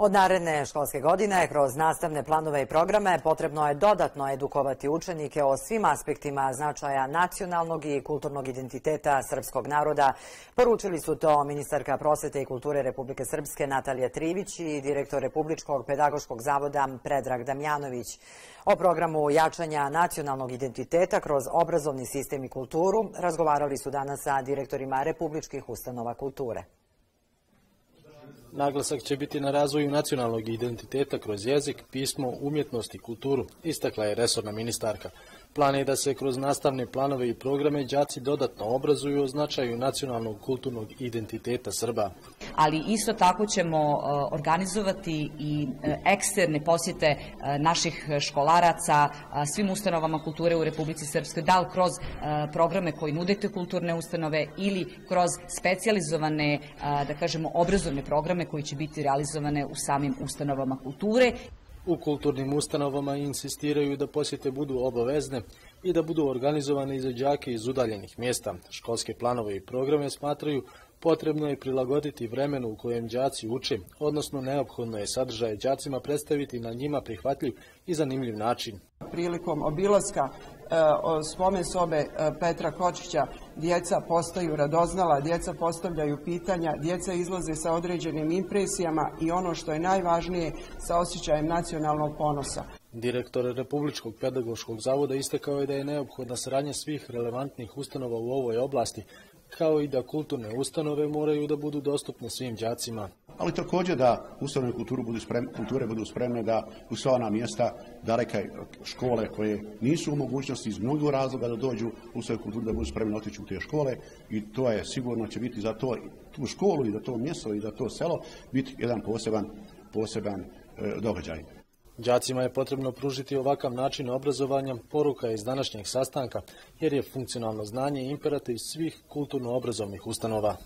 Od naredne školske godine, kroz nastavne planove i programe, potrebno je dodatno edukovati učenike o svim aspektima značaja nacionalnog i kulturnog identiteta srpskog naroda. Poručili su to ministarka prosvete i kulture Republike Srpske Natalija Trivić i direktor Republičkog pedagoškog zavoda Predrag Damjanović. O programu jačanja nacionalnog identiteta kroz obrazovni sistem i kulturu razgovarali su danas sa direktorima Republičkih ustanova kulture. Naglasak će biti na razvoju nacionalnog identiteta kroz jezik, pismo, umjetnost i kulturu, istakla je resorna ministarka. Plan je da se kroz nastavne planove i programe đaci dodatno obrazuju o značaju nacionalnog kulturnog identiteta Srba. Ali isto tako ćemo e, organizovati i e, eksterne posjete e, naših školaraca svim ustanovama kulture u Republici Srpskoj, da li kroz programe koji nudete kulturne ustanove ili kroz specijalizovane, da kažemo, obrazovne programe koji će biti realizovane u samim ustanovama kulture. U kulturnim ustanovama insistiraju da posjete budu obavezne i da budu organizovane za iz udaljenih mjesta. Školske planove i programe smatraju potrebno je prilagoditi vremenu u kojem đaci uče, odnosno neophodno je sadržaje đacima predstaviti na njima prihvatljiv i zanimljiv način. Prilikom obilaska spomen sobe e, Petra Kočića djeca postaju radoznala, djeca postavljaju pitanja, djeca izlaze sa određenim impresijama i ono što je najvažnije sa osjećajem nacionalnog ponosa. Direktor Republičkog pedagoškog zavoda istekao je da je neophodna saradnja svih relevantnih ustanova u ovoj oblasti, kao i da kulturne ustanove moraju da budu dostupne svim đacima ali također da ustanove kulture budu spremne, da u sva ona mjesta daleke škole koje nisu u mogućnosti iz mnogih razloga da dođu u svoju kulturu da budu spremne otići u te škole i to je sigurno će biti za to tu školu i za to mjesto i za to selo biti jedan poseban, poseban e, događaj. Đacima je potrebno pružiti ovakav način obrazovanja poruka iz današnjeg sastanka, jer je funkcionalno znanje imperativ svih kulturno-obrazovnih ustanova.